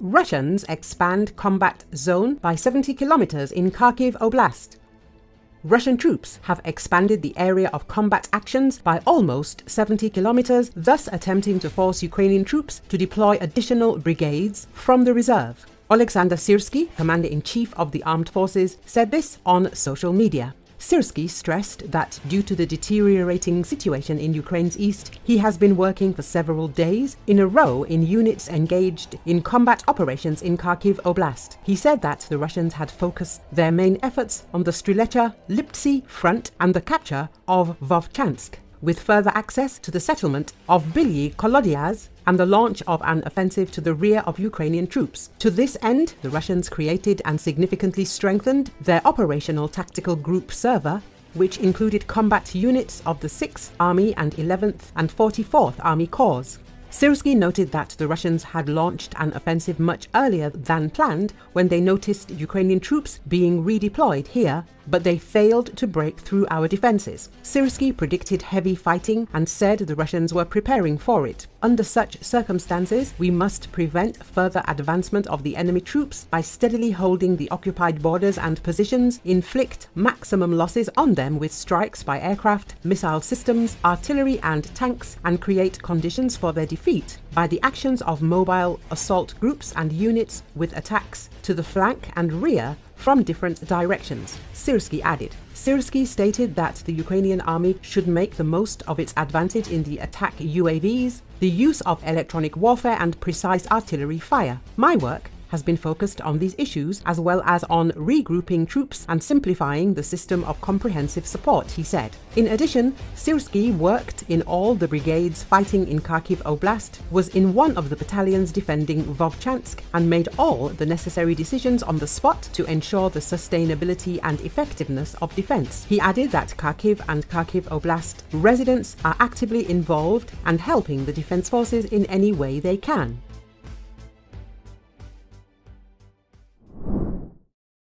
Russians expand combat zone by 70 kilometers in Kharkiv Oblast. Russian troops have expanded the area of combat actions by almost 70 kilometers, thus attempting to force Ukrainian troops to deploy additional brigades from the reserve. Alexander Syrsky, commander in chief of the armed forces, said this on social media. Syrsky stressed that due to the deteriorating situation in Ukraine's east, he has been working for several days in a row in units engaged in combat operations in Kharkiv Oblast. He said that the Russians had focused their main efforts on the Strilecha Liptsy front and the capture of Vovchansk with further access to the settlement of Bilyi Kolodyaz and the launch of an offensive to the rear of Ukrainian troops. To this end, the Russians created and significantly strengthened their operational tactical group Sever which included combat units of the 6th Army and 11th and 44th Army Corps. Syrsky noted that the Russians had launched an offensive much earlier than planned when they noticed Ukrainian troops being redeployed here but they failed to break through our defenses. Syrsky predicted heavy fighting and said the Russians were preparing for it. Under such circumstances, we must prevent further advancement of the enemy troops by steadily holding the occupied borders and positions, inflict maximum losses on them with strikes by aircraft, missile systems, artillery and tanks, and create conditions for their defeat by the actions of mobile assault groups and units with attacks to the flank and rear from different directions, Syrsky added. Syrsky stated that the Ukrainian army should make the most of its advantage in the attack UAVs, the use of electronic warfare and precise artillery fire. My work has been focused on these issues as well as on regrouping troops and simplifying the system of comprehensive support, he said. In addition, Syrsky worked in all the brigades fighting in Kharkiv Oblast, was in one of the battalions defending Vovchansk, and made all the necessary decisions on the spot to ensure the sustainability and effectiveness of defense. He added that Kharkiv and Kharkiv Oblast residents are actively involved and helping the defense forces in any way they can.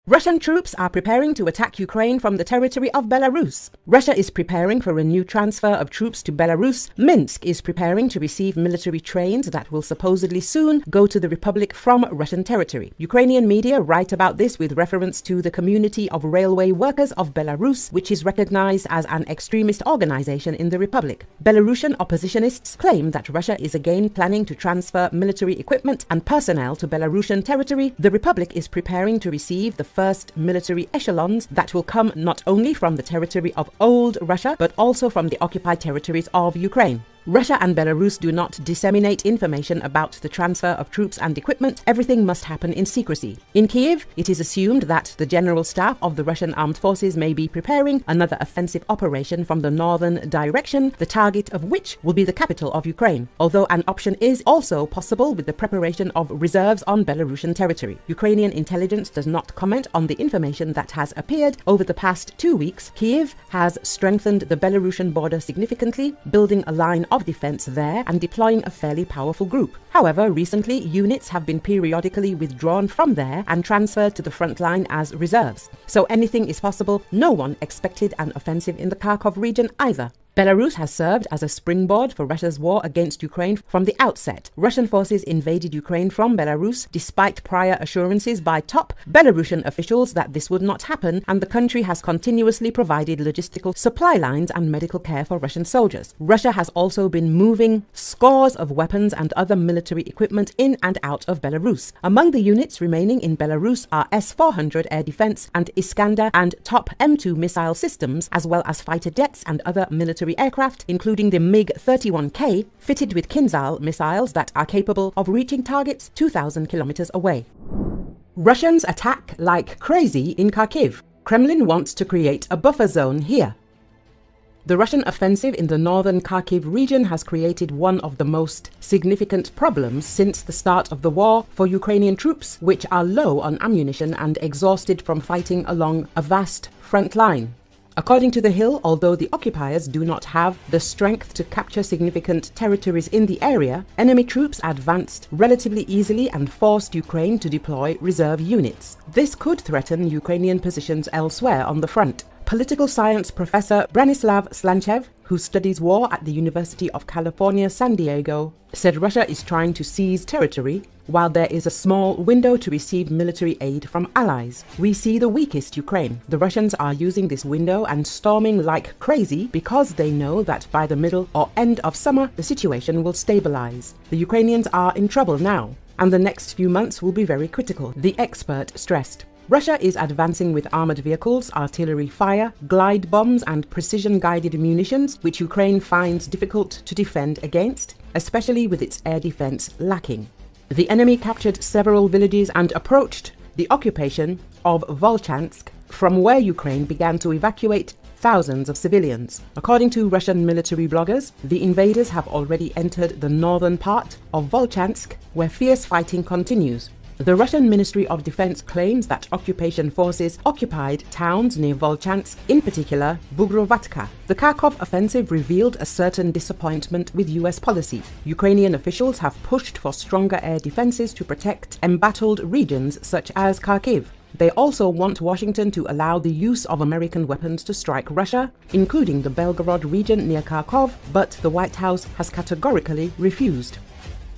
Russian troops are preparing to attack Ukraine from the territory of Belarus. Russia is preparing for a new transfer of troops to Belarus. Minsk is preparing to receive military trains that will supposedly soon go to the republic from Russian territory. Ukrainian media write about this with reference to the Community of Railway Workers of Belarus, which is recognized as an extremist organization in the republic. Belarusian oppositionists claim that Russia is again planning to transfer military equipment and personnel to Belarusian territory. The republic is preparing to receive the first military echelons that will come not only from the territory of old Russia, but also from the occupied territories of Ukraine. Russia and Belarus do not disseminate information about the transfer of troops and equipment. Everything must happen in secrecy. In Kiev, it is assumed that the general staff of the Russian armed forces may be preparing another offensive operation from the northern direction, the target of which will be the capital of Ukraine, although an option is also possible with the preparation of reserves on Belarusian territory. Ukrainian intelligence does not comment on the information that has appeared over the past two weeks. Kiev has strengthened the Belarusian border significantly, building a line defense there and deploying a fairly powerful group. However, recently, units have been periodically withdrawn from there and transferred to the front line as reserves. So anything is possible. No one expected an offensive in the Kharkov region either. Belarus has served as a springboard for Russia's war against Ukraine from the outset. Russian forces invaded Ukraine from Belarus despite prior assurances by top Belarusian officials that this would not happen, and the country has continuously provided logistical supply lines and medical care for Russian soldiers. Russia has also been moving scores of weapons and other military equipment in and out of Belarus. Among the units remaining in Belarus are S 400 air defense and Iskander and top M2 missile systems, as well as fighter jets and other military military aircraft, including the MiG-31K, fitted with Kinzhal missiles that are capable of reaching targets 2,000 kilometers away. Russians attack like crazy in Kharkiv. Kremlin wants to create a buffer zone here. The Russian offensive in the northern Kharkiv region has created one of the most significant problems since the start of the war for Ukrainian troops, which are low on ammunition and exhausted from fighting along a vast front line. According to The Hill, although the occupiers do not have the strength to capture significant territories in the area, enemy troops advanced relatively easily and forced Ukraine to deploy reserve units. This could threaten Ukrainian positions elsewhere on the front. Political science professor Branislav Slantchev, who studies war at the University of California, San Diego, said Russia is trying to seize territory while there is a small window to receive military aid from allies. We see the weakest Ukraine. The Russians are using this window and storming like crazy because they know that by the middle or end of summer, the situation will stabilize. The Ukrainians are in trouble now, and the next few months will be very critical, the expert stressed. Russia is advancing with armored vehicles, artillery fire, glide bombs, and precision guided munitions, which Ukraine finds difficult to defend against, especially with its air defense lacking. The enemy captured several villages and approached the occupation of Volchansk, from where Ukraine began to evacuate thousands of civilians. According to Russian military bloggers, the invaders have already entered the northern part of Volchansk, where fierce fighting continues. The Russian Ministry of Defense claims that occupation forces occupied towns near Volchansk, in particular Bugrovatka. The Kharkov offensive revealed a certain disappointment with US policy. Ukrainian officials have pushed for stronger air defenses to protect embattled regions such as Kharkiv. They also want Washington to allow the use of American weapons to strike Russia, including the Belgorod region near Kharkov, but the White House has categorically refused.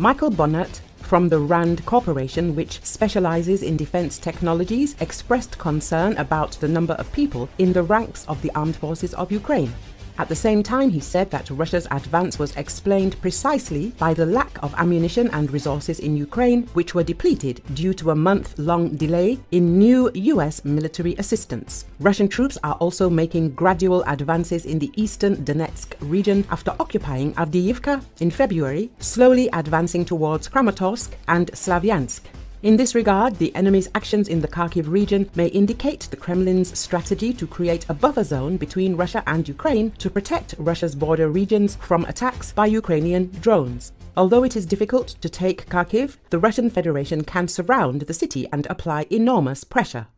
Michael Bohnert, from the RAND Corporation, which specializes in defense technologies, expressed concern about the number of people in the ranks of the armed forces of Ukraine. At the same time, he said that Russia's advance was explained precisely by the lack of ammunition and resources in Ukraine, which were depleted due to a month long delay in new US military assistance. Russian troops are also making gradual advances in the eastern Donetsk region after occupying Avdiivka in February, slowly advancing towards Kramatorsk and Slavyansk. In this regard, the enemy's actions in the Kharkiv region may indicate the Kremlin's strategy to create a buffer zone between Russia and Ukraine to protect Russia's border regions from attacks by Ukrainian drones. Although it is difficult to take Kharkiv, the Russian Federation can surround the city and apply enormous pressure.